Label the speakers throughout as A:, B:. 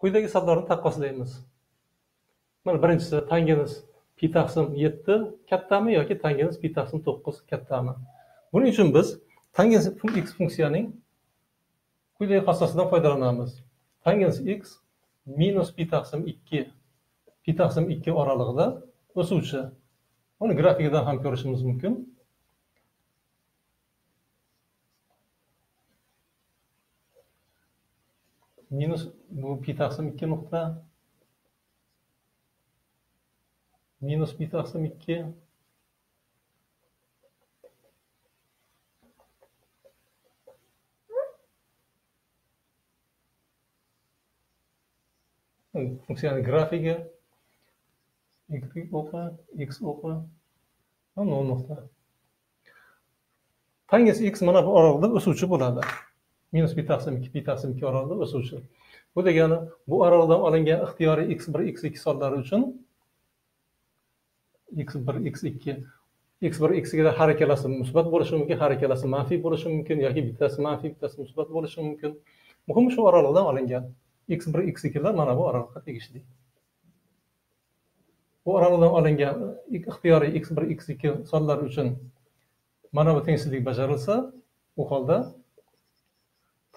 A: quyidagi hisoblarni taqqoslaymiz. Mana birinchisi tangens pi taqsim yetti kattami yoki tangens pi taqsim to'qqiz kattami? Buning uchun biz tangens x funksiyaning quyidagi xossasidan foydalanamiz. Tangens x minus pi taqsim ikki pi taqsim ikki oralig'ida o'suvchi. Uni grafikidan ham ko'rishimiz mumkin. Minus bu pi taqsim ikki nuqta minus pi taqsim ikki funksiyani grafigi y o'qi x o'qi nol nuqta tangens x mana bu oraliqda o'suvchi bo'ladi minus pi taqsim ikki pi taqsim ikki oraliqda o'suvchi bu degani bu oraliqdan olingan ixtiyoriy x bir x ikki sonlari uchun x bir x ikki x bir x ikkida har ikkalasi musbat bo'lishi mumkin har ikkalasi manfiy bo'lishi mumkin yoki bittasi manfiy bittasi musbat bo'lishi mumkin. Muhimi shu oraliqdan olingan x bir x ikkilar mana bu oraliqqa tegishli. Bu oraliqdan olingan ixtiyoriy x bir x ikki sonlari uchun mana bu tengsizlik bajarilsa u holda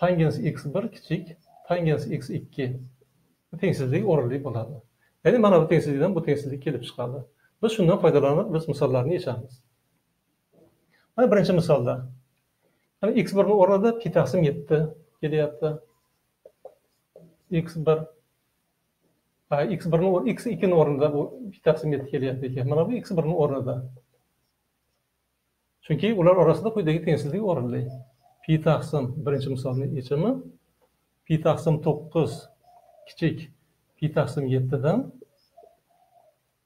A: tangens x1 kichik tangens x2 tengsizlik o'rinli bo'ladi. Ya'ni mana bu tengsizlikdan bu tengsizlik kelib chiqadi. Biz shundan foydalanib biz misollarni yechamiz. Mana birinchi misolda. Mana x birni o'rnida pi taqsim yetti kelyapti. X bir x birni x ikkini o'rnida bu pi taqsim yetti kelyapti ekan. Mana bu x birni o'rnida. Chunki ular orasida quyidagi tengsizlik o'rinli. Pi taqsim birinchi misolni yechimi pi taqsim to'qqiz kichik pi taqsim yettidan.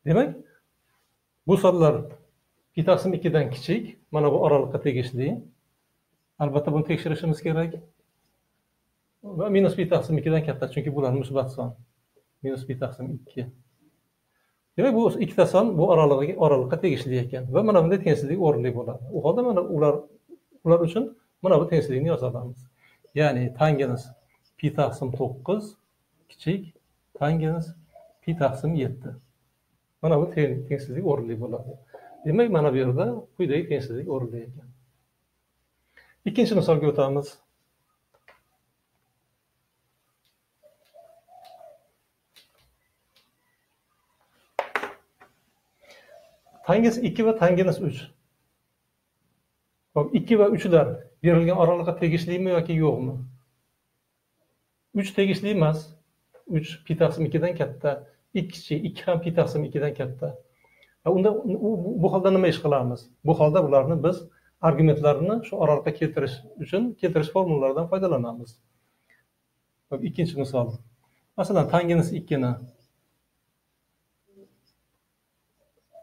A: Demak bu sonlar pi taqsim ikkidan kichik mana bu oraliqqa tegishli. Albatta buni tekshirishimiz kerak. Va minus pi taqsim ikkidan katta chunki bular musbat son. Minus pi taqsim ikki. Demak bu ikkita son bu oralig'iga oraliqqa tegishli ekan. Va mana bunday tengsizlik o'rinli bo'ladi. U holda mana ular ular uchun mana bu tengsizlikni yozolamiz ya'ni tangens pi taqsim to'qqiz kichik tangens pi taqsim yetti. Mana bu tengsizlik o'rinli bo'ladi. Demak mana bu yerda quyidagi tengsizlik o'rinli ekan. Ikkinchi misolga o'tamiz. Tangens ikki va tangens uch. Hop ikki va uchlar berilgan oraliqqa tegishlimi yoki yo'qmi? Uch tegishli emas. Uch pi taqsim ikkidan katta ikkichi ikki ham pi taqsim ikkidan katta unda bu holda nima ish qilamiz? Bu holda ularni biz argumentlarni shu oraliqqa keltirish uchun keltirish formulalaridan foydalanamiz. Ikkinchi misol. Masalan tangens ikkini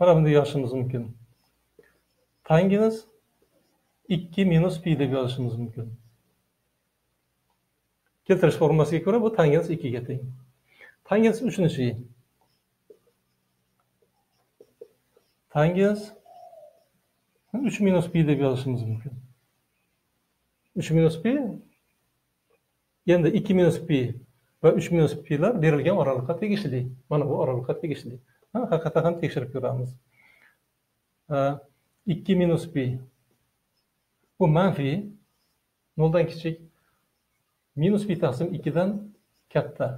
A: mana bunday yozishimiz mumkin. Tangens ikki minus pi deb yozishimiz mumkin. Keltirish formulasiga ko'ra bu tangens ikkiga teng. Tangens uchinchi. Tangens uch minus pi deb yozishimiz mumkin. Uch minus pi endi ikki minus pi va uch minus pilar berilgan oraliqqa tegishli. Mana bu oraliqqa tegishli. Haqiqatdan ham tekshirib ko'ramiz. Ikki minus pi bu manfiy noldan kichik minus pi taqsim ikkidan katta.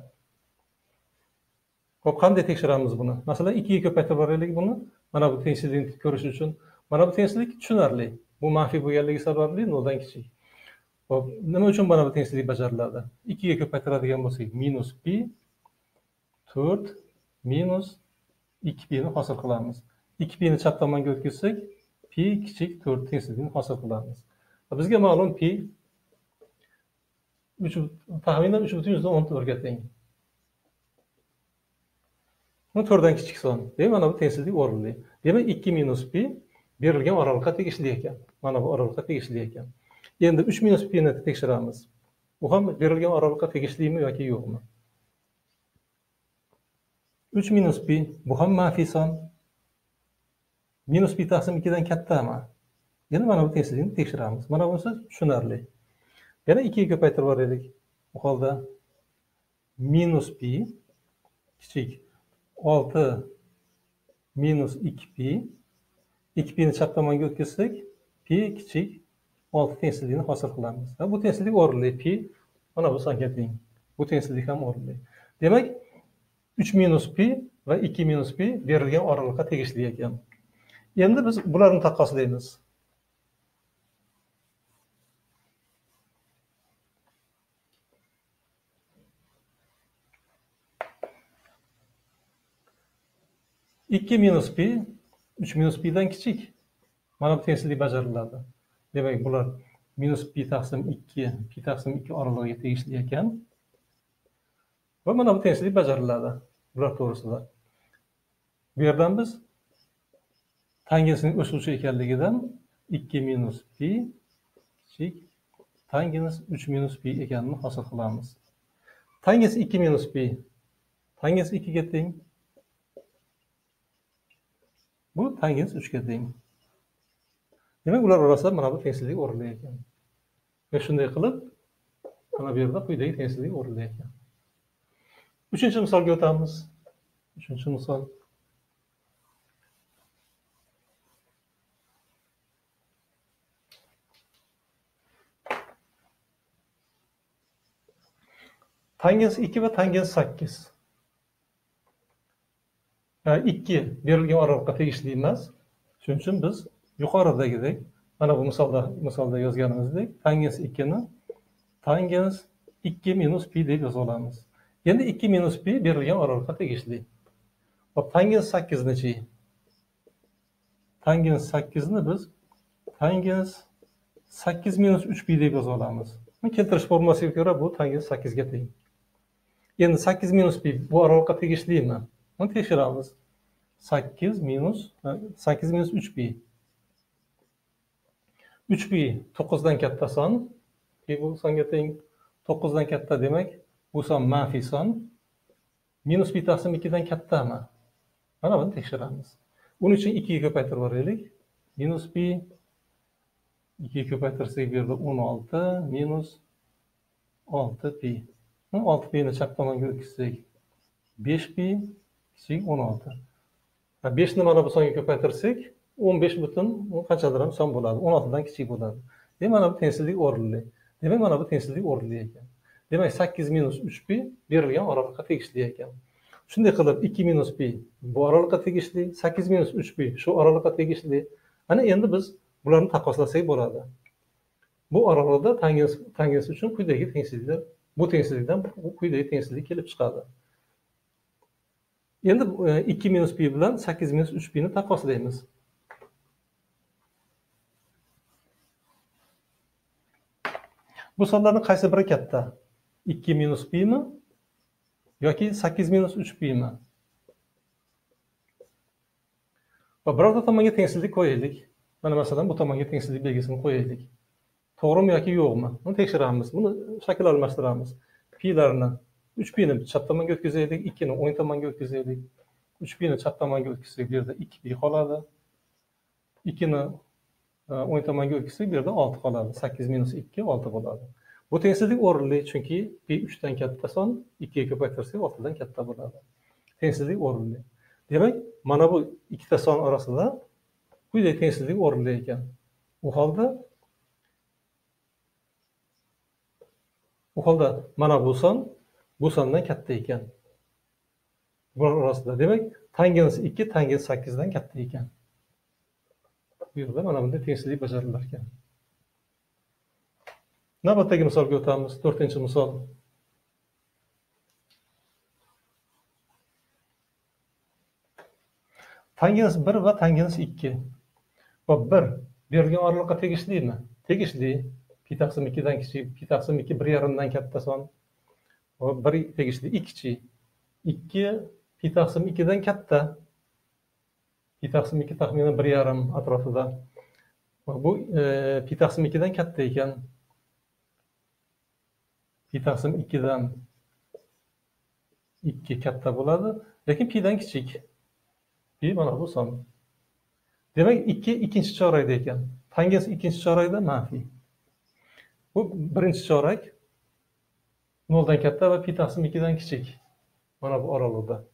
A: Ho'p qanday tekshiramiz buni? Masalan ikkiga ko'paytirib boraylik buni. Mana bu tengsizlikni ko'rish uchun. Mana bu tengsizlik tushunarli. Bu manfiy bo'lganligi sababli noldan kichik. Ho'p nima uchun mana bu tengsizlik bajariladi? Ikkiga ko'paytiradigan bo'lsak minus pi to'rt minus ikki pini hosil qilamiz. Ikki pini chap tomonga o'tkazsak pi kichik to'rt tengsizlikni hosil qilamiz. Bizga ma'lum pi uch taxminan uch butun yuzdan o'n to'rtga teng bu to'rtdan kichik son demak mana bu tengsizlik o'rinli. Demak ikki minus pi berilgan oraliqqa tegishli ekan. Mana bu oraliqqa tegishli ekan. Endi uch minus pini tekshiramiz. U ham berilgan oraliqqa tegishlimi yoki yo'qmi? Uch minus pi bu ham manfiy son minus pi taqsim ikkidan kattami? Yana mana bu tengsizlikni tekshiramiz. Mana bunisi tushunarli. Yana ikkiga ko'paytirib yuboraylik u holda minus pi kichik olti minus ikki pi. Ikki pini chap tomonga o'tkazsak pi kichik olti tengsizligini hosil qilamiz. Va bu tengsizlik o'rinli pi. Mana bu songa teng bu tengsizlik ham o'rinli. Demak uch minus pi va ikki minus pi berilgan oraliqqa tegishli ekan. Endi biz bularni taqqoslaymiz. Ikki minus pi uch minus pidan kichik. Mana bu tengsizlik bajariladi. Demak bular minus pi taqsim ikki pi taqsim ikki oralig'iga tegishli ekan. Va mana bu tengsizlik bajariladi bular to'g'risida. Bu yerdan biz tangensining o'suvchi ekanligidan ikki minus pi kichik tangens uch minus pi ekanini hosil qilamiz. Tangens ikki minus pi tangens ikkiga teng. Bu tangens uchga teng demak ular orasida mana bu tengsizlik ekan va shunday qilib mana bu yerda quyidagi tengsizlik ekan uchinchi misolga o'tamiz uchinchi misol tangens ikki va tangens sakkiz ikki berilgan oraliqqa tegishli emas shuning uchun biz yuqoridagidek mana bu misolda misolda yozganimizdek tangens ikkini tangens ikki minus pi deb yoza olamiz endi ikki minus pi berilgan oraliqqa tegishli hop tangens sakkiznachi tangens sakkizni biz tangens sakkiz minus uch pi deb yoza olamiz keltirish formulasiga ko'ra bu tangens sakkizga teng. Endi sakkiz minus pi bu oraliqqa tegishlimi Buni tekshiramiz. 8 minus 8 minus 3b. 3b 9 dan katta son. E bu songa teng 9 dan katta demak, bu son manfiy son. Minus b taqsim 2 dan kattami? Mana buni tekshiramiz. Buning uchun 2 ga ko'paytirib yuboraylik. Minus b 2 ga ko'paytirsak bu yerda 16 minus 6 pi. 6 pini chap tomonga 5 pi kichik o'n olti beshni mana bu songa ko'paytirsak o'n besh butun qanchadir ham son bo'ladi. o'n oltidan kichik bo'ladi. Demak mana bu tengsizlik o'rinli. Demak mana bu tengsizlik o'rinli ekan. Demak sakkiz minus uch pi berilgan oraliqqa tegishli ekan. Shunday qilib ikki minus pi bu oraliqqa tegishli sakkiz minus uch pi shu oraliqqa tegishli. Ana endi biz bularni taqqoslasak bo'ladi. Bu oraliqda tangens tangens uchun quyidagi tengsizliklar bu tengsizlikdan quyidagi tengsizlik kelib chiqadi. Endi e, ikki minus pi bilan sakkiz minus uch pini taqqoslaymiz bu sonlarni qaysi biri katta? Ikki minus pimi yoki sakkiz minus uch pimi? Va birorta tomonga tengsizlik qo'yaylik. Mana masalan bu tomonga tengsizlik belgisini qo'yaylik. To'g'rimi yoki yo'qmi? Buni tekshiramiz. Buni shakl almashtiramiz pilarni uch bini chap tomonga o'tkazaylik ikkini o'ng tomonga o'tkazaylik uch bini chap tomonga o'tkazsak bu yerda ikki pi qoladi ikkini o'ng tomonga o'tkazsak bu yerda olti qoladi sakkiz minus ikki olti bo'ladi bu tengsizlik o'rinli chunki pi uchdan katta son ikkiga ko'paytirsak oltidan katta bo'ladi tengsizlik o'rinli demak mana bu ikkita son orasida quyidagi tengsizlik o'rinli ekan u holda u holda mana bu son bu sondan katta ekan. Bular orasida. Demak tangens ikki tangens sakkizdan katta ekan. Bu yerda mana bunday tengsizlik bajarilar ekan. Navbatdagi misolga o'tamiz. To'rtinchi misol. Tangens bir va tangens ikki. Va bir. Berilgan oraliqqa tegishlimi tegishli. Pi taqsim ikkidan kichik pi taqsim ikki bir yarimdan katta son. Bir tegishli ikkichi ikki pi taqsim ikkidan katta. Pi taqsim ikki taxminan bir yarim atrofida. Bu e, pi taqsim ikkidan katta ekan. Pi taqsim ikkidan ikki katta bo'ladi lekin pidan kichik. Pi mana bu son. Demak ikki ikkinchi chorakda ekan. Tangens ikkinchi chorakda manfiy bu birinchi chorak. Noldan katta va pi taqsim ikkidan kichik. Mana bu oralig'da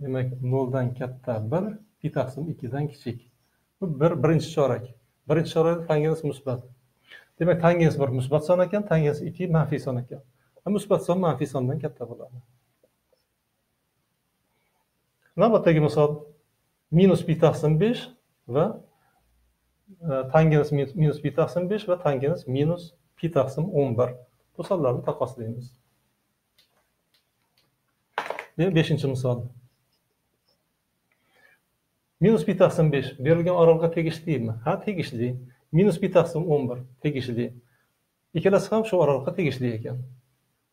A: demak noldan katta bir pi taqsim ikkidan kichik. Bu bir birinchi chorak. Birinchi chorakda tangens musbat. Demak tangens bir musbat son ekan tangens ikki manfiy son ekan. Musbat son manfiy sondan katta bo'ladi. Navbatdagi misol minus pi taqsim besh va e, tangens minus pi taqsim besh va tangens minus pi taqsim o'n bir. Bu sonlarni taqqoslaymiz beshinchi misol. Minus pi taqsim besh. Berilgan orolga tegishlimi ha tegishli minus pi taqsim o'n bir. Tegishli ikkalasi ham shu oraliqqa tegishli ekan.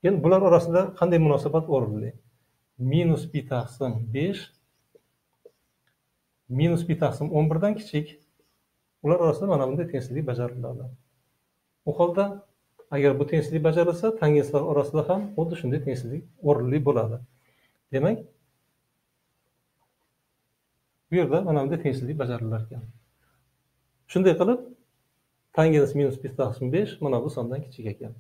A: Endi bular orasida qanday munosabat o'rinli? Minus pi taqsim besh minus pi taqsim o'n birdan kichik. Ular orasida mana bunday tengsizlik bajariladi. U holda agar bu tengsizlik bajarilsa tangenslar orasida ham xuddi shunday tengsizlik o'rinli bo'ladi. Demak bu yerda mana bunday tengsizlik bajarilar ekan. Shunday qilib tangens minus pi taqsim besh mana bu sondan kichik ekan.